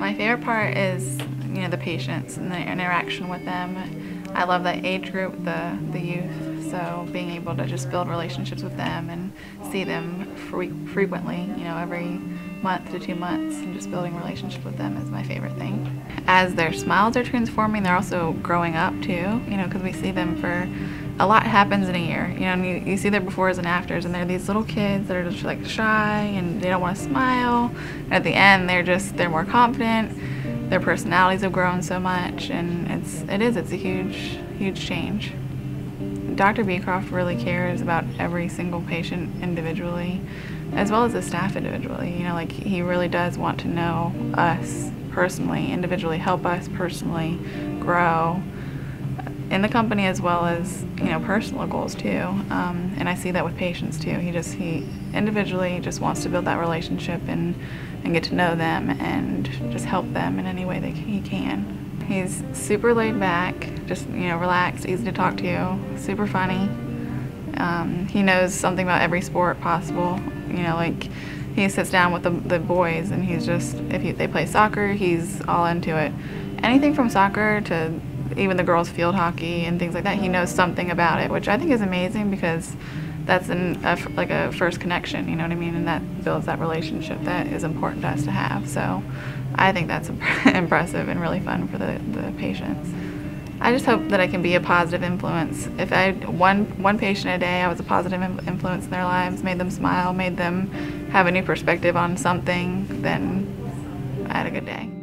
My favorite part is, you know, the patients and the interaction with them. I love that age group, the, the youth, so being able to just build relationships with them and see them fre frequently, you know, every month to two months, and just building relationship with them is my favorite thing. As their smiles are transforming, they're also growing up too, you know, because we see them for a lot happens in a year, you know, you, you see their befores and afters, and they're these little kids that are just like shy and they don't want to smile. And at the end, they're just, they're more confident. Their personalities have grown so much and it's it is it's a huge huge change. Dr beecroft really cares about every single patient individually as well as the staff individually. You know like he really does want to know us personally individually help us personally grow in the company as well as you know personal goals too. Um, and i see that with patients too. He just he individually just wants to build that relationship and and get to know them and just help them in any way that he can. He's super laid back just you know relaxed easy to talk to super funny. Um, he knows something about every sport possible. You know like he sits down with the, the boys and he's just if he, they play soccer he's all into it. Anything from soccer to even the girls field hockey and things like that he knows something about it which i think is amazing because that's an, a, like a first connection you know what i mean? And that builds that relationship that is important to us to have. So i think that's impressive and really fun for the, the patients. I just hope that i can be a positive influence. If i one one patient a day i was a positive influence in their lives made them smile made them have a new perspective on something then i had a good day